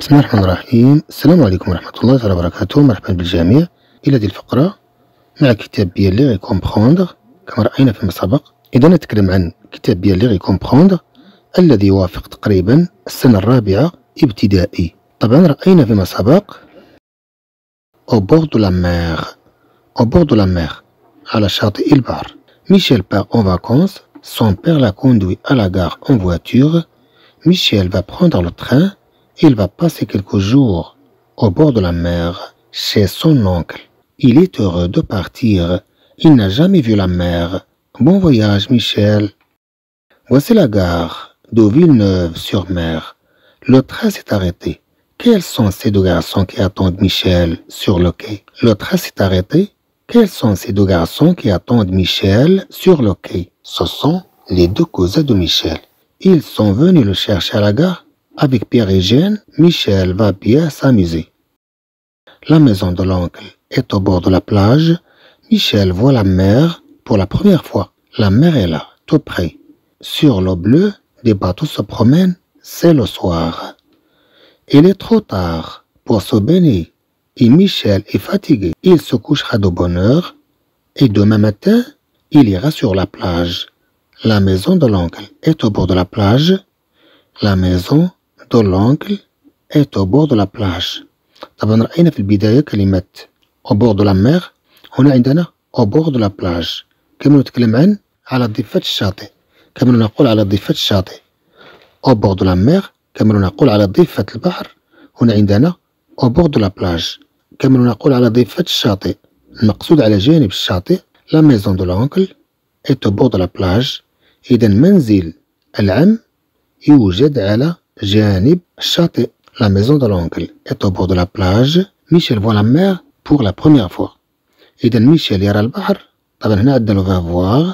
بسم الله الرحمن الرحيم. السلام عليكم ورحمة الله تعالى وبركاته. مرحبا بالجميع. إلى هذه الفقرة مع كتاب Bien lire et comprendre كما رأينا فيما سبق. إذا نتكلم عن كتاب Bien lire et comprendre الذي يوافق تقريبا السنة الرابعة ابتدائي. طبعا رأينا فيما سبق au bord de la mer. Au bord de la mer على شاطئ البحر. Michel part en vacances. Son père le conduit à la en voiture. Michel va prendre le train. Il va passer quelques jours au bord de la mer chez son oncle. Il est heureux de partir. Il n'a jamais vu la mer. Bon voyage, Michel. Voici la gare de Villeneuve-sur-Mer. Le train s'est arrêté. Quels sont ces deux garçons qui attendent Michel sur le quai? Le train s'est arrêté. Quels sont ces deux garçons qui attendent Michel sur le quai? Ce sont les deux cousins de Michel. Ils sont venus le chercher à la gare avec Pierre et Jeanne, Michel va bien s'amuser. La maison de l'oncle est au bord de la plage. Michel voit la mer pour la première fois. La mer est là, tout près. Sur l'eau bleue, des bateaux se promènent. C'est le soir. Il est trop tard pour se baigner et Michel est fatigué. Il se couchera de bonne heure et demain matin, il ira sur la plage. La maison de l'oncle est au bord de la plage. La maison de l'oncle est au bord de la plage طبعا رأينا في البداية كلمة au bord de la mer هنا عندنا au bord de la plage كما نتكلم عن على ضفة الشاطئ. كما نقول على ضفة الشاطئ. au bord de la mer كما نقول على ضفة البحر. هنا عندنا au bord de la plage كما نقول على ضفة الشاطئ. المقصود على جانب الشاطئ la maison de l'oncle est au bord de la plage إذا منزل العم يوجد على جانب الشاطئ La maison de l'oncle est au bord de la plage. Michel voit la mer pour la première fois. إذا ميشيل يرى البحر طبعا هنا عندنا le verbe voir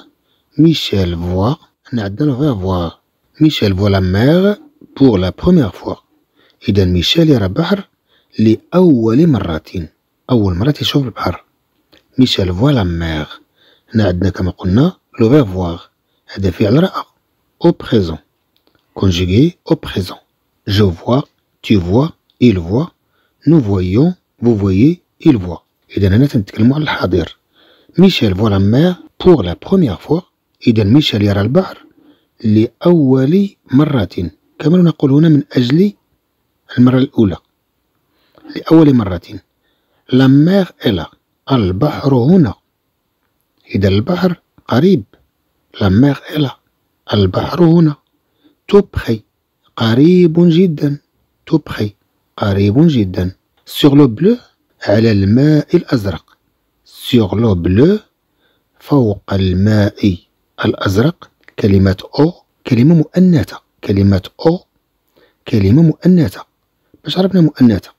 Michel voit هنا عندنا le verbe voir Michel voit la mer pour la première fois إذا ميشيل يرى البحر لأول مرة أول مرة يشوف البحر Michel voit la mer هنا عندنا كما قلنا le verbe voir هذا فعل رأى au présent conjugué au présent. Je vois, tu vois, il voit, nous voyons, vous voyez, ils voient. إذا هنا تنتكلموا على الحاضر. Michel voit la mer pour la première fois. إذا ميشيل يرى البحر لأول مرة. كما نقول هنا من أجل المرة الأولى. لأول مرة. La mer est là البحر هنا. إذا البحر قريب. La mer est là البحر هنا. tout près قريب جدا. tout près قريب جدا. sur l'eau bleue على الماء الأزرق. sur l'eau bleue فوق الماء الأزرق. كلمة eau كلمة مؤنثة. كلمة eau كلمة مؤنثة. باش عرفنا مؤنثة.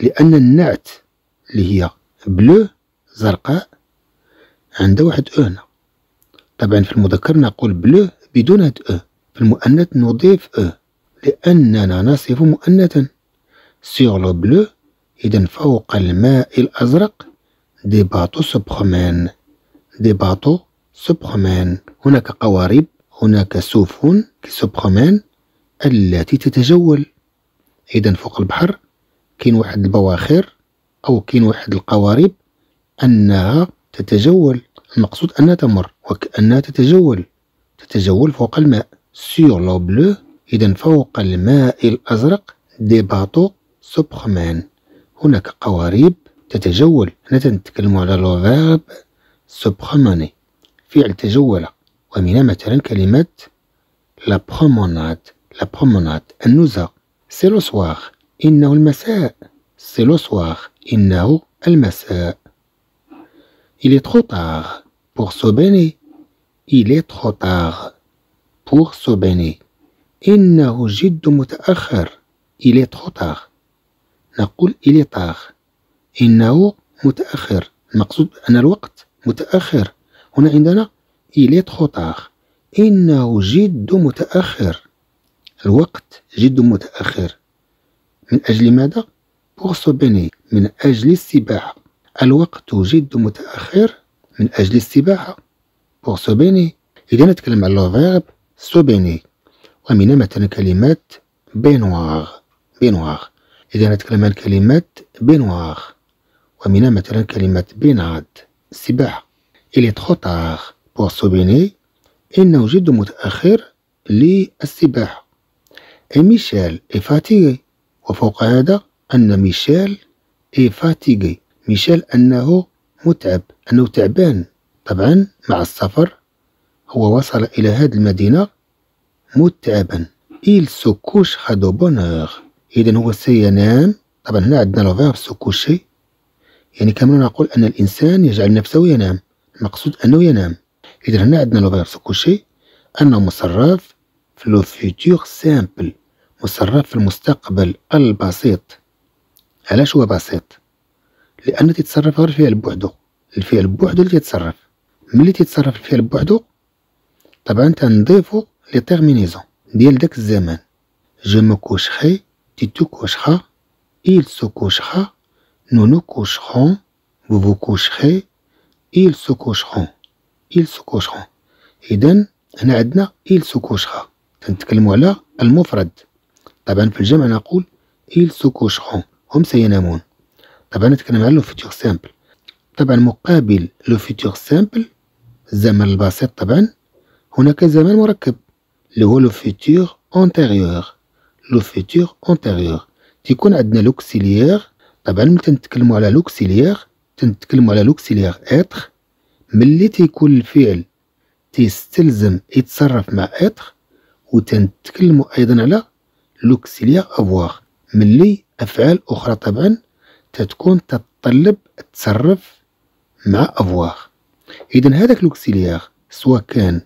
لأن النعت اللي هي bleue زرقاء عندها واحد e هنا. طبعا في المذكر نقول bleu بدون هاد e في المؤنث نضيف e لأننا نصف مؤنثا. سيغ لو بلو إذا فوق الماء الأزرق دي باطو سبخمان دي باطو سبخمان هناك قوارب هناك سفن كسبخمان التي تتجول. إذا فوق البحر كاين واحد البواخر أو كاين واحد القوارب أنها تتجول. المقصود أنها تمر وكأنها تتجول. تتجول فوق الماء. Sur l'eau bleue إذا فوق الماء الأزرق des bateaux se promènent هناك قوارب تتجول هنا نتكلم على le verbe se promener فعل تجول ومن مثلا كلمة la promenade la promenade النزهة c'est le soir إنه المساء c'est le soir إنه المساء Il est trop tard pour se baigner. Il est trop tard. Pour se baigner إنه جد متأخر. Il est trop tard. نقول il est tard. إنه متأخر. المقصود أن الوقت متأخر. هنا عندنا il est trop tard. إنه جد متأخر. الوقت جد متأخر. من أجل ماذا؟ pour se baigner من أجل السباحة. الوقت جد متأخر. من أجل السباحة. pour se baigner إذا نتكلم على le verbe se baigner ومن مثلا كلمات baignoire baignoire إذا نتكلم عن كلمة baignoire ومنها مثلا كلمة baignade السباحة il est trop tard pour se baigner إنه جد متأخر للسباحة et Michel est fatigué وفوق هذا أن Michel est fatigué ميشيل أنه متعب أنه تعبان. طبعا مع السفر هو وصل إلى هذه المدينة متعبا. il se couchera de bonne heure إذا هو سينام. طبعا هنا عندنا le verbe se coucher يعني كما نقول أن الإنسان يجعل نفسه ينام. المقصود أنه ينام. إذا هنا عندنا le verbe se coucher أنه مصرف في le futur simple مصرف في المستقبل. البسيط. علاش هو بسيط؟ لأن تيتصرف غير الفعل بوحدو. الفعل بوحدو اللي تيتصرف ملي تيتصرف الفعل بوحدو؟ طبعا تنضيفو les terminaisons ديال داك الزمان je me coucherai tu te coucheras il se couchera nous nous coucherons vous vous coucherez ils se coucheront ils se coucheront. إذا هنا عندنا il se couchera. تنتكلمو على المفرد طبعا في الجمع نقول ils se coucheront. هم سينامون طبعا نتكلم على le futur simple طبعا مقابل le futur simple الزمن البسيط طبعا هناك زمن مركب. اللي هو le futur antérieur le futur antérieur تيكون عندنا l'auxiliaire طبعا ملي تنتكلمو على l'auxiliaire تنتكلمو على l'auxiliaire être ملي تيكون الفعل تيستلزم يتصرف مع être وتنتكلمو أيضا على l'auxiliaire avoir ملي أفعال أخرى طبعا تتكون تتطلب التصرف مع avoir اذا هذاك l'auxiliaire سواء كان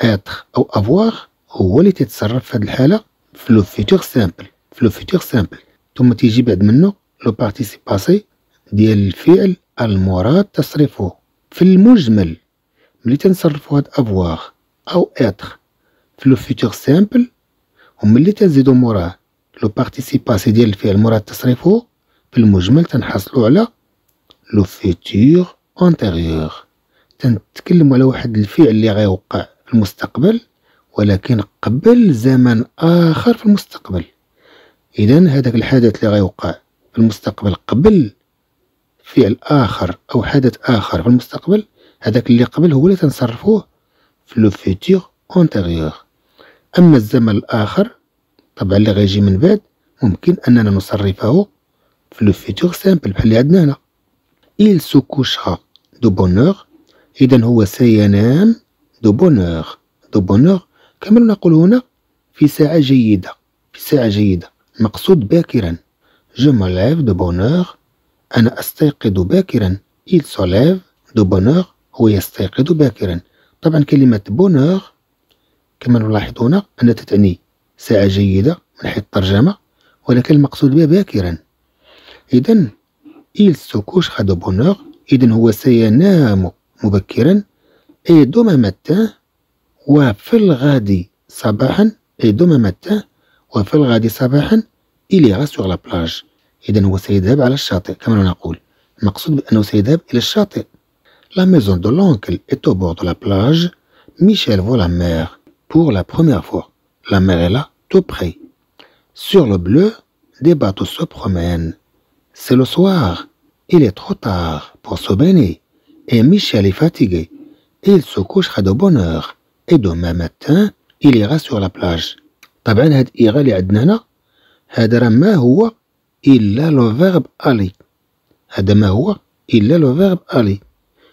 être أو avoir هو اللي تيتصرف في هذه الحاله في le futur simple في le futur simple ثم تيجي بعد منه le participe passé ديال الفعل المراد تصريفه في المجمل ملي تنصرفو هاد avoir أو être في le futur simple وملي تنزيدو موراه le participe passé ديال الفعل المراد تصريفه في المجمل تنحصلو على le futur antérieur تنتكلمو على واحد الفعل اللي غيوقع المستقبل ولكن قبل زمن آخر في المستقبل. إذا هذاك الحدث اللي غيوقع في المستقبل قبل فعل آخر أو حدث آخر في المستقبل هذاك اللي قبل هو اللي تنصرفوه في le futur antérieur أما الزمن الآخر طبعا اللي غيجي من بعد ممكن أننا نصرفه في le futur simple بحال اللي عندنا هنا. Se couchera de bonne heure. إذا هو سينام de bonne heure de bonne heure كما نقول هنا في ساعة جيدة في ساعة جيدة. المقصود باكرا. je me lève de bonne heure أنا أستيقظ باكرا. Il se lève de bonne heure هو يستيقظ باكرا. طبعا كلمة bonne heure كما نلاحظ هنا أنها تتعني ساعة جيدة من حيث الترجمة ولكن المقصود بها باكرا. إذا couchera de bonne heure. إذا هو سينام مبكرا. et demain matin وفي الغد صباحا et demain matin وفي الغد صباحا il ira sur la plage إذا هو سيذهب على الشاطئ كما نقول المقصود بأنه سيذهب إلى الشاطئ La maison de l'oncle est au bord de la plage. Michel voit la mer pour la première fois. La mer est là, tout près. Sur le bleu, des bateaux se promènent. C'est le soir. Il est trop tard pour se baigner. Et Michel est fatigué. Il se couchera de bonne heure. Et demain matin, il ira sur la plage. طبعا هاد إيغا اللي عندنا هنا. هذا راه ما هو إلا لو فيرب ألي هذا ما هو إلا لو فيرب ألي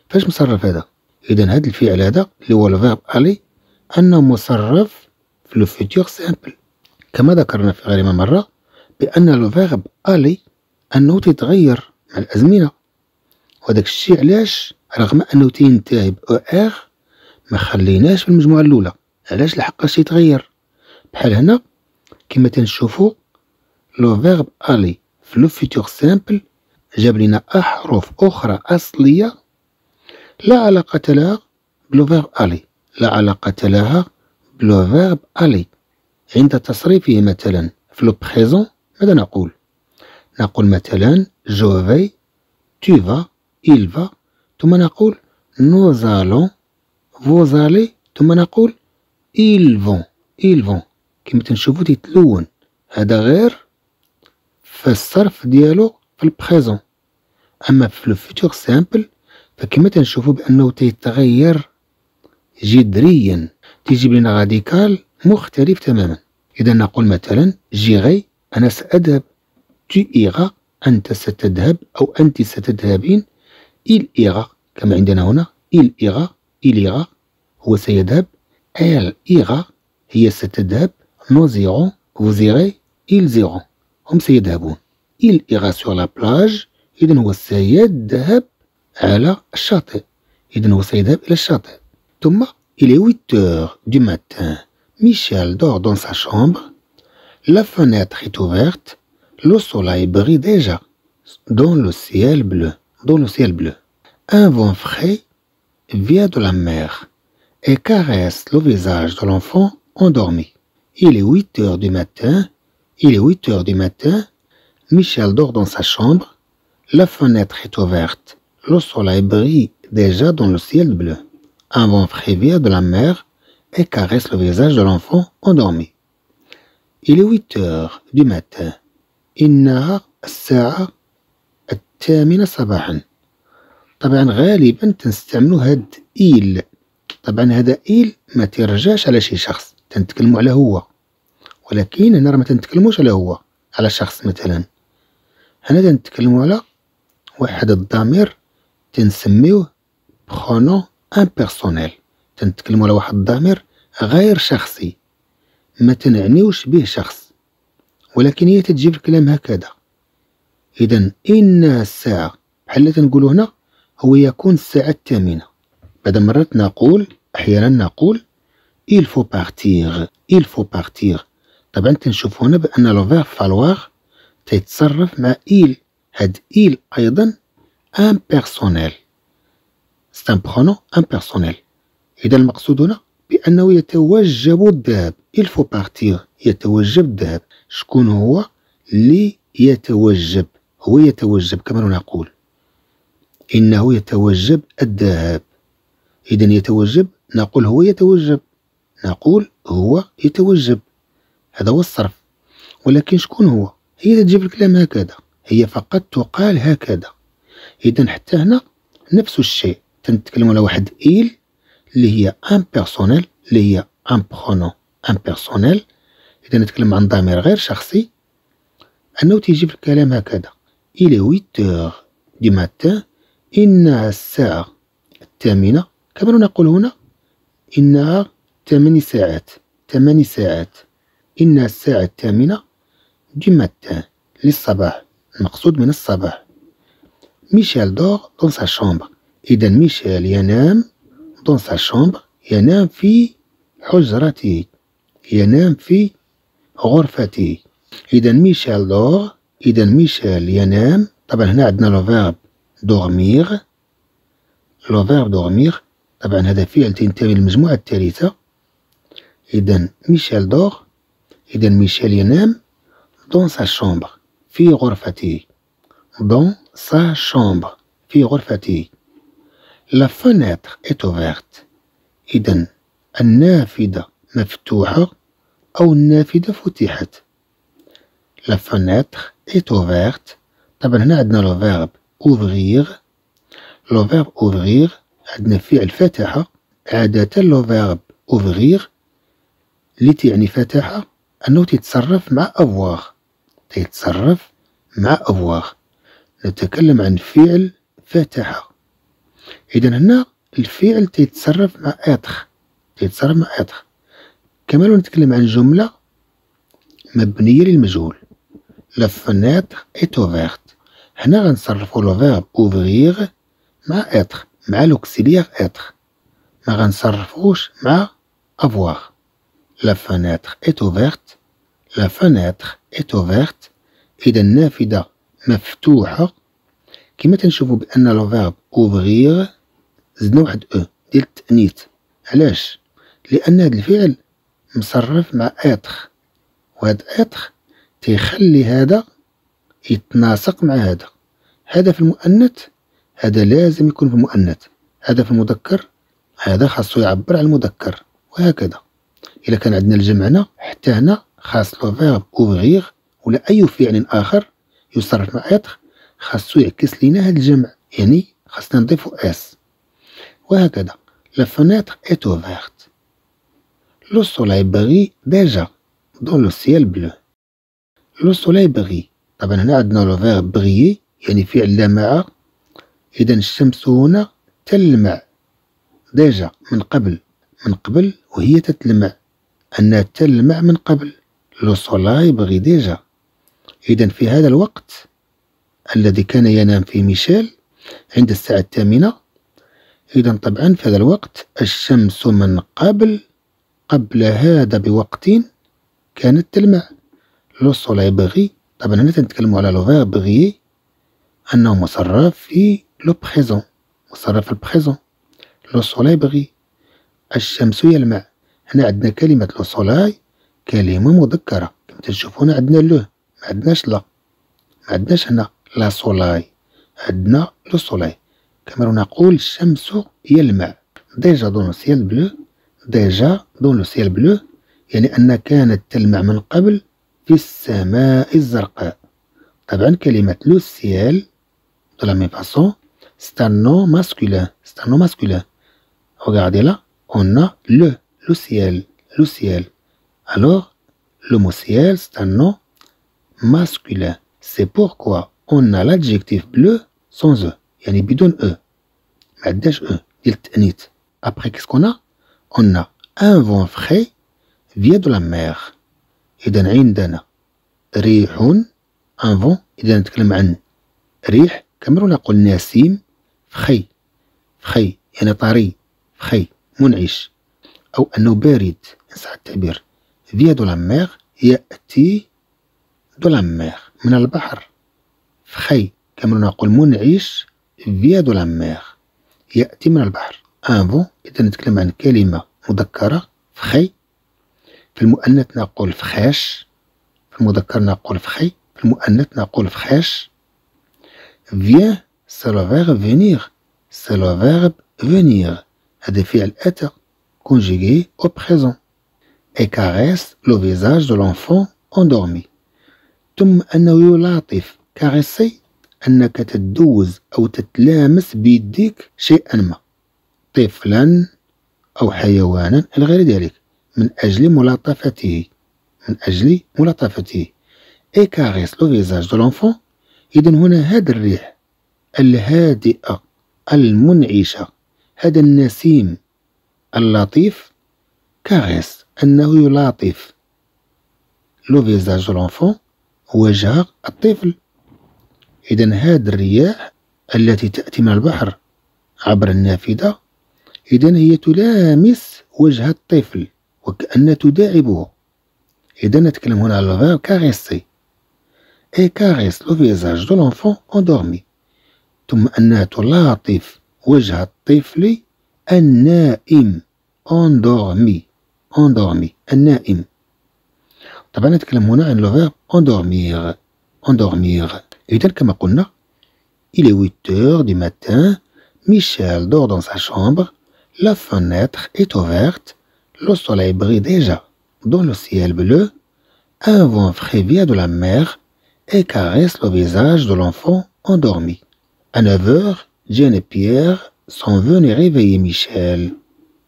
فاش مصرف هذا؟ إذا هاد الفعل هذا اللي هو le verbe aller أنه مصرف في le futur simple كما ذكرنا في غير مرة بأن le verbe aller أنه تيتغير مع الأزمنة. وداك الشيء علاش؟ رغم أنه تينتهي بأو إغ ما خليناش في المجموعة الأولى. علاش لحقاش يتغير؟ بحال هنا كما تنشوفو le verbe aller في le futur simple جاب لنا أحرف أخرى أصلية. لا علاقة لها ب le verbe aller لا علاقة لها ب le verbe aller عند تصريفه مثلا في le présent ماذا نقول؟ نقول مثلا je vais tu vas il va. ثم نقول nous allons vous allez ثم نقول ils vont ils vont كما تنشوفو تيتلون هذا غير فالصرف ديالو في ال présent. أما في le futur simple فكما تنشوفو بأنه تيتغير جذريا. تيجيب لنا radical مختلف تماما. إذا نقول مثلا j'irai أنا سأذهب. tu iras أنت ستذهب أو أنت ستذهبين. il ira كما عندنا هنا il ira il ira هو سيذهب elle ira هي ستذهب nous irons vous irez ils iront هم سيذهبون il ira sur la plage إذا هو سيذهب على الشاطئ إذا هو سيذهب إلى الشاطئ ثم il est 8 heures du matin Michel dort dans sa chambre la fenêtre est ouverte le soleil brille déjà dans le ciel bleu. dans le ciel bleu. Un vent frais vient de la mer et caresse le visage de l'enfant endormi. Il est 8 heures du matin, il est 8 heures du matin, Michel dort dans sa chambre, la fenêtre est ouverte, le soleil brille déjà dans le ciel bleu. Un vent frais vient de la mer et caresse le visage de l'enfant endormi. Il est 8 heures du matin. إن الساعة الثامنة صباحا. طبعا غالبا تنستعملو هاد il. طبعا هذا il ما ترجعش على شي شخص تنتكلمو على هو. ولكن هنا راه ما تنتكلموش على هو على شخص مثلا. هنا تنتكلمو على واحد الضمير تنسميوه pronom impersonnel تنتكلمو على واحد الضمير غير شخصي ما تنعنيوش به شخص. ولكن هي تتجيب الكلام هكذا. إذا إن الساعة بحال تنقولو هنا؟ هو يكون الساعة الثامنة. بعد مرات نقول أحيانا نقول il faut partir il faut partir. طبعا تنشوف هنا بأن le verbe falloir تيتصرف مع il. هاد il أيضا impersonnel c'est un pronom impersonnel إذا المقصود هنا بأنه يتوجب الذهاب il faut partir يتوجب الذهاب شكون هو؟ اللي يتوجب. هو يتوجب كما نقول. إنه يتوجب الذهاب. إذا يتوجب نقول هو يتوجب. نقول هو يتوجب. هذا هو الصرف. ولكن شكون هو؟ هي تجيب الكلام هكذا. هي فقط تقال هكذا. إذا حتى هنا نفس الشيء. تنتكلم على واحد il اللي هي impersonnel اللي هي un pronom impersonnel إذا نتكلم عن ضمير غير شخصي. أنه تيجي في الكلام هكذا. il est huit heures du matin إنها الساعة الثامنة كما نقول هنا إنها ثماني ساعات ثماني ساعات إنها الساعة الثامنة du matin للصباح المقصود من الصباح Michel dort dans sa chambre إذا ميشيل ينام dans sa chambre ينام في حجرته ينام في غرفتي إذا Michel dort إذا ميشيل ينام. طبعا هنا عندنا le verbe dormir. le verbe dormir. طبعا هذا فعل تنتمي للمجموعة الثالثة. إذا Michel dort. إذا ميشيل ينام. dans sa chambre في غرفته dans sa chambre في غرفته la fenêtre est ouverte إذا النافذة مفتوحة أو النافذة فتحت. la fenêtre est ouverte طبعا هنا عندنا le verbe ouvrir le verbe ouvrir عندنا فعل فتح عادة le verbe ouvrir اللي تعني فتح أنه تيتصرف مع avoir تيتصرف مع avoir نتكلم عن فعل فتح إذا هنا الفعل تيتصرف مع être تيتصرف مع être كما لو نتكلم عن جملة مبنية للمجهول. la fenêtre est ouverte هنا غنصرفو le verbe ouvrir مع être مع l'auxiliaire être ما غنصرفوش مع avoir la fenêtre est ouverte la fenêtre est ouverte اذا النافذة مفتوحة كما تنشوفو بأن le verbe ouvrir زدنا واحد e ديال التأنيث علاش لأن هاد الفعل مصرف مع être وهاد être تيخلي هذا يتناسق مع هذا. هذا في المؤنث هذا لازم يكون في المؤنث. هذا في المذكر هذا خاصو يعبر على المذكر وهكذا. إلا كان عندنا الجمع هنا حتى هنا خاص le verbe ouvrir ولا أي فعل آخر يصرف مع être خاصو يعكس لينا هاد الجمع. يعني خاصنا نضيفو s وهكذا. la fenêtre est ouverte. le soleil brille déjà dans le ciel bleu. le soleil brille. طبعا هنا عندنا le verbe briller يعني فعل لمع إذا الشمس هنا تلمع. déjà من قبل. من قبل وهي تتلمع. أنها تلمع من قبل. le soleil brille déjà. إذا في هذا الوقت الذي كان ينام فيه ميشيل عند الساعة الثامنة. إذا طبعا في هذا الوقت الشمس من قبل قبل هذا بوقت كانت تلمع. le soleil brille طبعا هنا تنتكلمو على le verbe briller أنه مصرف في le présent مصرف في ال présent le soleil brille الشمس يلمع هنا عندنا كلمة le soleil كلمة مذكرة. كما تشوفون عندنا le ما عندناش la. ما عندناش هنا la soleil عندنا le soleil كما نقول الشمس يلمع déjà dans le ciel bleu déjà dans le ciel bleu يعني أنها كانت تلمع من قبل في السماء الزرقاء طبعا كلمة لو سيال دو لا ميم فاسون سي ان نو ماسكولين سي ان نو ماسكولين Regardez là, on a le, le ciel, le ciel. Alors, le mot ciel, c'est un nom masculin. C'est pourquoi on a l'adjectif bleu sans E. يعني بدون E. ما عندناش E. ديال Après, qu'est-ce qu'on a On a un vent frais vient de la mer. إذا عندنا ريح vent إذا نتكلم عن ريح. كما نقول نسيم فخي فخي يعني طري فخي منعش أو أنه بارد. إن صح التعبير vient de la mer يأتي de la mer من البحر. فخي كما نقول منعش vient de la mer يأتي من البحر. un vent إذا نتكلم عن كلمة مذكرة فخي. في المؤنث نقول fraîche في المذكر نقول فخي في المؤنث نقول fraîche. vient c'est le verbe venir c'est le verbe venir هذا فعل أتى conjugué au présent. Et caresse le visage de l'enfant endormi. ثم أنه يلاطف caresser أنك تدوز أو تتلامس بيديك شيئا ما طفلا أو حيوانا إلى غير ذلك من أجل ملاطفته. من أجل ملاطفته. et caresse le visage de l'enfant إذا هنا هذا الريح الهادئة المنعشة. هذا النسيم. اللطيف. caresse أنه يلاطف. le visage de l'enfant وجه الطفل. إذا هذه الرياح التي تأتي من البحر عبر النافذة إذا هي تلامس وجه الطفل. وكأن تداعبه. إذا نتكلم هنا على ال verbe caresser et caresse le visage de l'enfant endormi ثم أنها تلاطف وجه الطفل النائم endormi endormi النائم. طبعا نتكلم هنا عن le verbe endormir endormir. إذا كما قلنا il est 8 heures du matin Michel dort dans sa chambre la fenêtre est ouverte le soleil brille déjà dans le ciel bleu un vent frais vient de la mer et caresse le visage de l'enfant endormi à 9 heures Jane et Pierre sont venus réveiller Michel.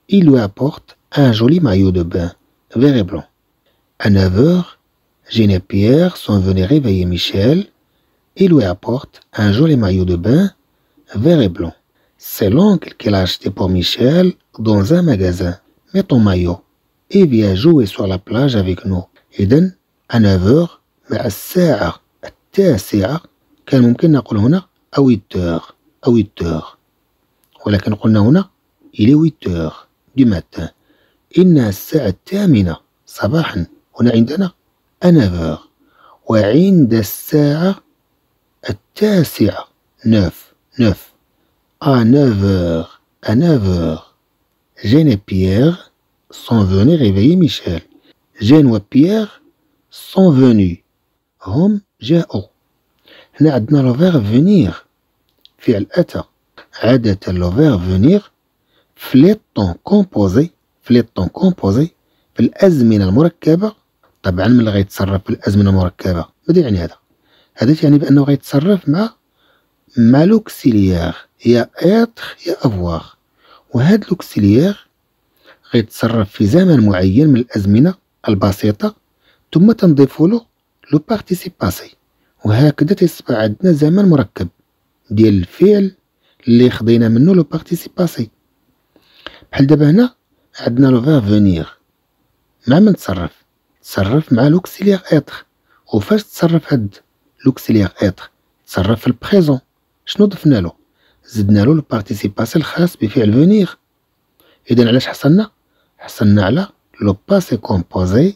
Ils lui apportent un joli maillot de bain, vert et blanc. À 9 heures, Jane et Pierre sont venus réveiller Michel. Ils lui apportent un joli maillot de bain, vert et blanc. C'est l'oncle qui l'a acheté pour Michel dans un magasin. Mets ton maillot et viens jouer sur la plage avec nous. إذن à 9 heures مع الساعة التاسعة كان ممكن نقول هنا أو 8 heures أو 8 heures. ولكن قلنا هنا إلى 8 heures du matin. إنها الساعة الثامنة صباحا هنا عندنا 9 heures. وعند الساعة التاسعة 9 9 à 9 heures. À 9 heures. Jeanne et Pierre sont venus réveiller Michel. Jeanne وبيير sont venus. هم جاءوا هنا عندنا le verbe venir فعل أتى عادة le verbe venir في les temps composés في les temps composés في الأزمنة المركبة طبعا من اللي غيتصرف في الأزمنة المركبة ماذا يعني هذا هذا يعني بأنه غيتصرف مع مع l'auxiliaire يا être يا avoir وهاد l'auxiliaire غيتصرف في زمن معين من الأزمنة البسيطة ثم تنضيفو له le participe passé. وهكذا تصبح عندنا زمن مركب ديال الفعل اللي خدينا منه le participe passé. بحال دابا هنا عندنا le verbe venir مع من تصرف؟ تصرف مع l'auxiliaire être. وفاش تصرف هاد l'auxiliaire être؟ تصرف في ال présent. شنو ضفنا له؟ زدنا له ال participe passé الخاص بفعل venir اذا علاش حصلنا؟ حصلنا على le passé composé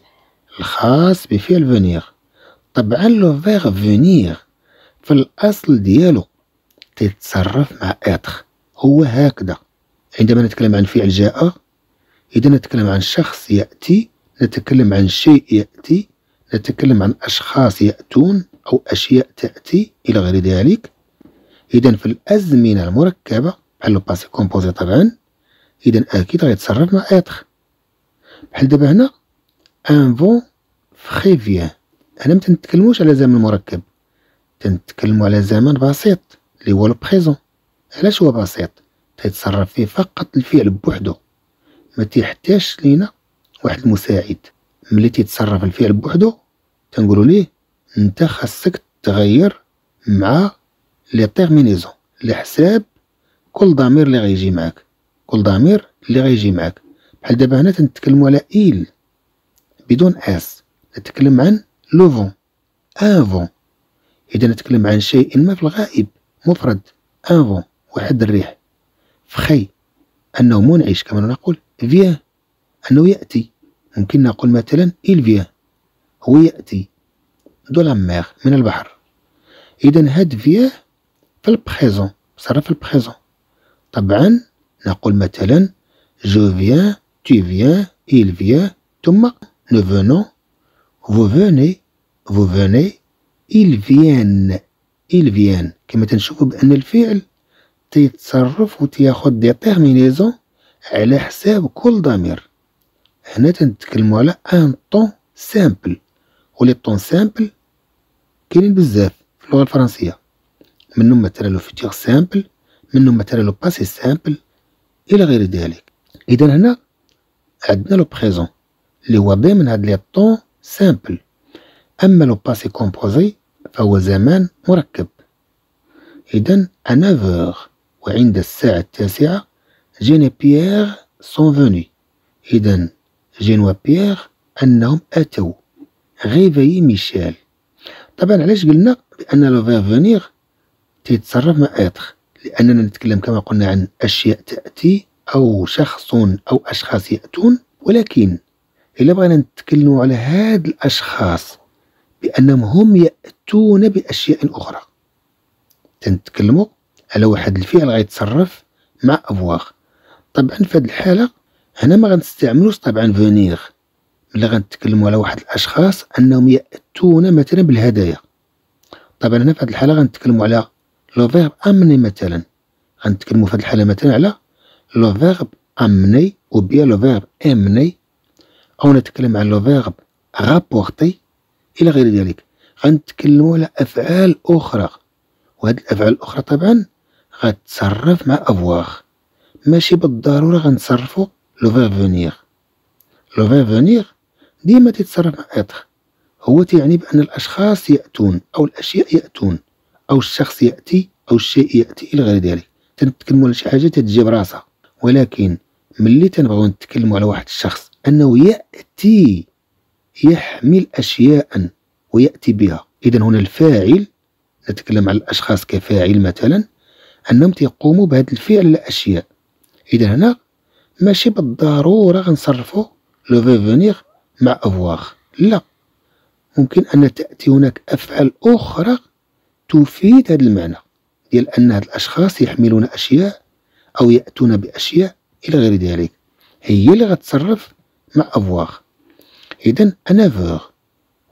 الخاص بفعل venir طبعا le verbe venir في الأصل ديالو تتصرف مع être هو هكذا. عندما نتكلم عن فعل جاء إذا نتكلم عن شخص يأتي نتكلم عن شيء يأتي نتكلم عن أشخاص يأتون أو أشياء تأتي إلى غير ذلك. إذا في الأزمنة المركبة بحال le passé composé طبعا إذا أكيد غيتصرف مع être بحال دابا هنا un vent frais vient هنا متنتكلموش على زمن مركب تنتكلمو على زمن بسيط اللي هو ال présent علاش هو بسيط؟ تيتصرف فيه فقط الفعل بوحدو. ما تيحتاجش لينا واحد المساعد. ملي تيتصرف الفعل بوحدو تنقولوا ليه أنت خاصك تغير مع les terminaisons لحساب كل ضمير اللي غيجي معاك كل ضمير اللي غيجي معاك. بحال دابا هنا تنتكلموا على il بدون s نتكلم عن le vent un vent. إذا نتكلم عن شيء ما في الغائب مفرد un vent واحد الريح. فخي أنه منعش كما نقول vient. أنه يأتي. ممكن نقول مثلا il vient هو يأتي. de la mer من البحر. إذا هاد vient في ال présent صرف ال présent. طبعا نقول مثلا je viens tu viens il vient ثم nous venons. Vous venez vous venez ils viennent ils viennent كما تنشوفوا بأن الفعل تيتصرف وتياخد des terminaisons على حساب كل ضمير. هنا تنتكلمو على un temps simple و les temps simples كاينين بزاف في اللغة الفرنسية. منهم مثلا le futur simple منهم مثلا le passé simple إلى غير ذلك. إذا هنا عندنا le présent اللي هو ضمن هاد les temps simples. أما le passé composé فهو زمان مركب. إذا à neuf heures وعند الساعة التاسعة Jean et Pierre sont venus إذا Jean et Pierre أنهم أتوا. réveiller Michel طبعا علاش قلنا بأن le verbe venir تيتصرف مع être لأننا نتكلم كما قلنا عن أشياء تأتي أو شخص أو أشخاص يأتون. ولكن إلا بغينا نتكلموا على هاد الأشخاص بأنهم هم يأتون بأشياء أخرى. تنتكلموا على واحد الفعل غيتصرف مع avoir طبعا في هاد الحالة هنا ما غنستعملوش طبعا venir ملي غنتكلموا على واحد الأشخاص أنهم يأتون مثلا بالهدايا. طبعا هنا في هاد الحالة غنتكلموا على le verbe amener مثلا غنتكلموا في هاد الحالة مثلا على le verbe amener ou bien le verbe amener أو نتكلم عن le verbe rapporter إلى غير ذلك غنتكلموا على أفعال أخرى وهاد الأفعال الأخرى طبعا غتصرف مع avoir ماشي بالضرورة غنتصرفو le verbe venir le verbe venir ديما تيتصرف مع être هو تيعني بأن الأشخاص يأتون أو الأشياء يأتون أو الشخص يأتي أو الشيء يأتي إلى غير ذلك. تنتكلموا على شي حاجة تتجي براسها ولكن ملي تنبغيو نتكلموا على واحد الشخص أنه يأتي يحمل أشياء ويأتي بها. إذا هنا الفاعل نتكلم على الأشخاص كفاعل مثلا أنهم تيقوموا بهذا الفعل الأشياء. إذا هنا ماشي بالضرورة غنصرفو لو فونيغ مع أفواغ لا. ممكن أن تأتي هناك أفعال أخرى تفيد هذا المعنى ديال أن هاد الأشخاص يحملون أشياء أو يأتون بأشياء إلى غير ذلك. هي اللي غتصرف مع avoir إذا à neuf heures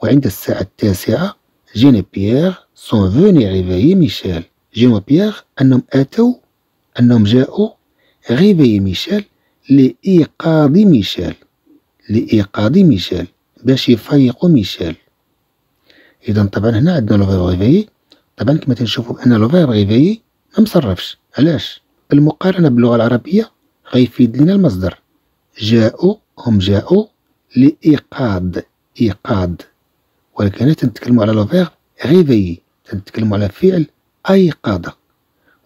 وعند الساعة التاسعة Jean et Pierre sont venus réveiller Michel. Jean et Pierre أنهم أتوا أنهم جاءوا réveiller Michel لإيقاظ ميشيل لإيقاظ ميشيل باش يفيقوا ميشيل. اذا طبعا هنا عندنا le réveiller طبعا كما تنشوفوا بان le verbe réveiller ما مصرفش علاش؟ بالمقارنه باللغة العربية غيفيد لنا المصدر. جاءوا هم جاءوا لايقاظ ايقاظ ولكن تنتكلموا على le verbe réveiller تنتكلموا على فعل ايقاظ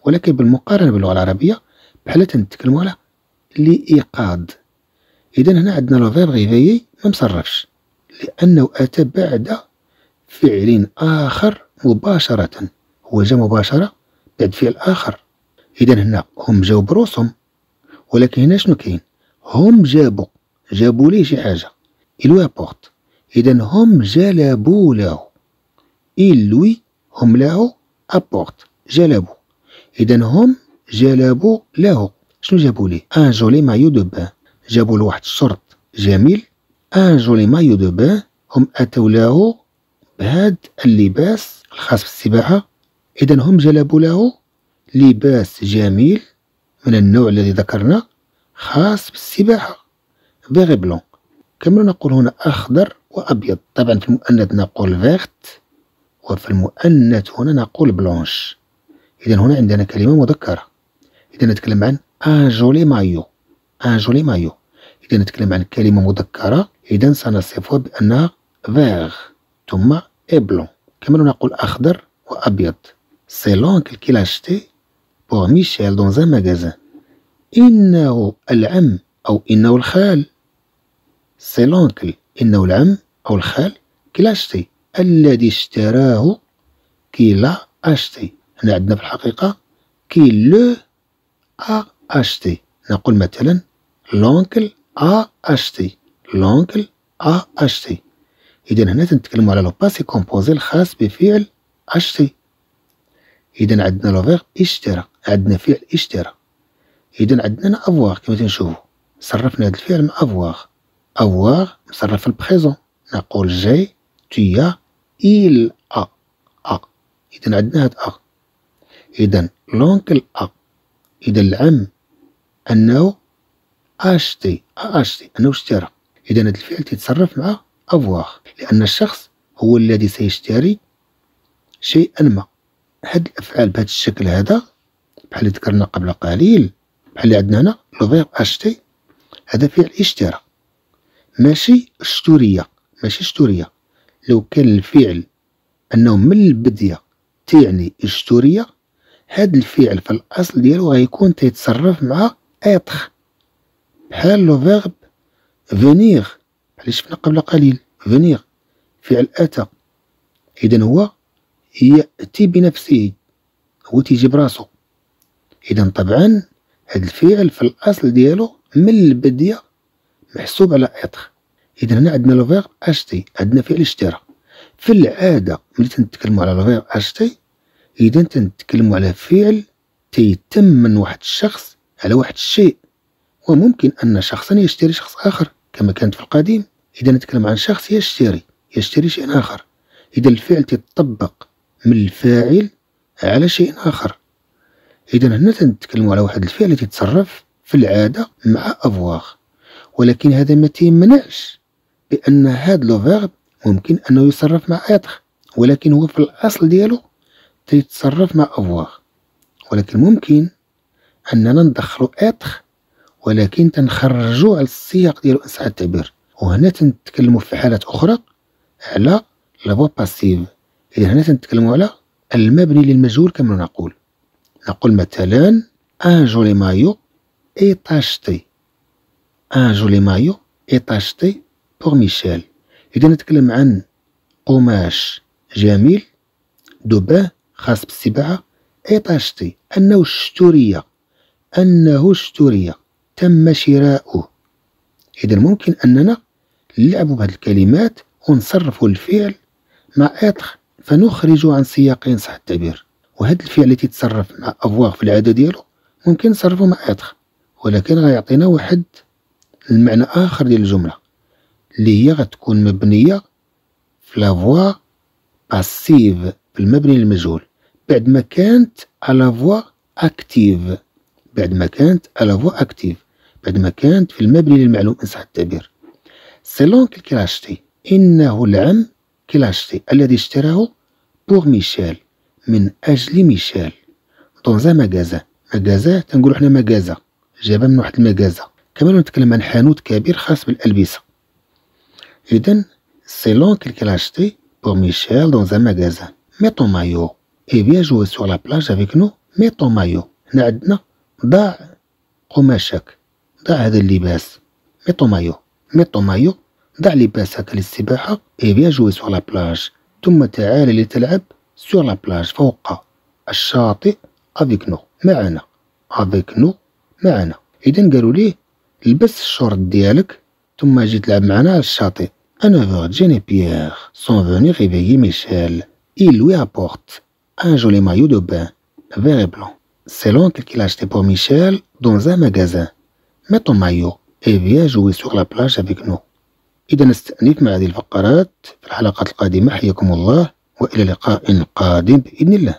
ولكن بالمقارنة باللغة العربية بحال تنتكلموا على لايقاظ اذا هنا عندنا le verbe réveiller ما مصرفش لأنه أتى بعد فعل آخر مباشرة. هو جا مباشرة بعد فعل اخر اذا هنا هم جاو بروسهم ولكن هنا شنو كاين؟ هم جابوا جابوا ليه شي حاجة. ils lui apportent اذا هم جلبوا له. إلوي هم له apportent جلبوا. اذا هم جلبوا له. شنو جابوا ليه un joli maillot de bain جابوا له واحد الشورط جميل. un joli maillot de bain هم أتوا له بهاد اللباس. الخاص بالسباحة. اذا هم جلبوا له لباس جميل من النوع الذي ذكرنا خاص بالسباحة. vert et blanc كما نقول هنا أخضر وأبيض. طبعا في المؤنث نقول verte وفي المؤنث هنا نقول blanche إذا هنا عندنا كلمة مذكرة. إذا نتكلم عن un joli maillot un joli maillot إذا نتكلم عن كلمة مذكرة. إذا سنصفها بأنها فيغ ثم et blanc كما نقول أخضر وأبيض. c'est l'oncle qui l'a acheté pour Michel dans un magasin إنه العم أو إنه الخال. c'est l'oncle إنه العم أو الخال qui l'a acheté الذي اشتراه qui l'a acheté هنا عندنا في الحقيقة qui le a acheté نقول مثلا l'oncle a acheté l'oncle a acheté إذا هنا تنتكلم على le passé composé الخاص بفعل acheter إذا عندنا le verbe اشترى عندنا فعل اشترى. إذا عندنا avoir كما تنشوفو صرفنا هاد الفعل مع avoir avoir مصرف ال présent نقول j'ai tu as إل أ أ إذا عندنا هاد أ إذا لونكل أ إذا العم أنه أشتي أشتي أنه اشترى. إذا هاد الفعل تتصرف مع افواغ لأن الشخص هو الذي سيشتري شيئا ما. هاد الأفعال بهذا الشكل هذا بحال اللي ذكرنا قبل قليل بحال اللي عندنا هنا لو فيغ اشتي هذا فعل اشترى ماشي اشترية ماشي اشترية لو كان الفعل أنه من البدية تعني اشترية هاد الفعل في الأصل ديالو غيكون تيتصرف مع اتخ بحال لو فيغب فينيغ بحال شفنا قبل قليل؟ فينيغ فعل أتى. اذا هو ياتي بنفسه. هو تيجي براسو. اذا طبعا هاد الفعل في الأصل ديالو من البديه محسوب على أتر. اذا هنا عندنا لو فيغ اشتي عندنا فعل اشترى. في العادة ملي تنتكلموا على لو فيغ اشتي اذا تنتكلموا على فعل تيتم من واحد الشخص على واحد الشيء. وممكن أن شخصا يشتري شخص آخر كما كانت في القديم. إذا نتكلم عن شخص يشتري يشتري شيء آخر. إذا الفعل تطبق من الفاعل على شيء آخر. إذا هنا تنتكلموا على واحد الفعل تيتصرف في العادة مع avoir ولكن هذا ما تيمنعش بأن هاد le verbe ممكن أنه يتصرف مع être ولكن هو في الأصل ديالو تيتصرف مع avoir ولكن ممكن أننا ندخلو être ولكن تنخرجو على السياق ديالو إن التعبير. وهنا تنتكلموا في حالات أخرى على la voix passive إذا هنا تنتكلموا على المبني للمجهول كما نقول. نقول مثلا un joli maillot acheté. un joli maillot acheté pour Michel إذا نتكلم عن قماش جميل دباه خاص est acheté. أنه اشتري. أنه اشتري. تم شراؤه. إذا ممكن أننا نلعب بهذه الكلمات ونصرف الفعل مع être فنخرج عن سياق صح التعبير وهذا الفعل اللي تيتصرف مع avoir في العادة ديالو ممكن نصرفو مع être ولكن غيعطينا واحد المعنى آخر ديال الجملة اللي هي غتكون مبنية في la voix passive في المبني للمجهول. بعد ما كانت على voix active بعد ما كانت على voix active بعد ما كانت في المبني للمعلوم ان صح التعبير c'est l'oncle qui l'a acheté إنه العم qui l'a acheté الذي اشتراه pour Michel من أجل ميشيل dans dans un magasin magasin تنقولو حنا مجازا جابها من واحد المجازا كما نتكلم عن حانوت كبير خاص بالألبسة إذن سيلون كلاشتي بوغ ميشيل دون دونزا مجازا mets ton maillot et viens jouer sur la plage avec nous mets ton maillot هنا عندنا ضع قماشك ضع هذا اللباس ميطو مايو mets ton maillot ضع لباسك للسباحة et viens jouer sur la plage ثم تعال لتلعب sur la plage فوق الشاطئ avec nous معنا avec nous معنا إذا قالوا ليه لبس الشورت ديالك ثم جي تلعب معنا على الشاطئ À 9h, Jane et Pierre sont venus réveiller Michel. Il lui apporte un joli maillot de bain, vert et blanc. C'est l'oncle qu'il a acheté pour Michel dans un magasin. Mets ton maillot Viens jouer sur la plage avec nous. إذا نستأنف مع هذه الفقرات في الحلقات القادمة حياكم الله وإلى لقاء قادم بإذن الله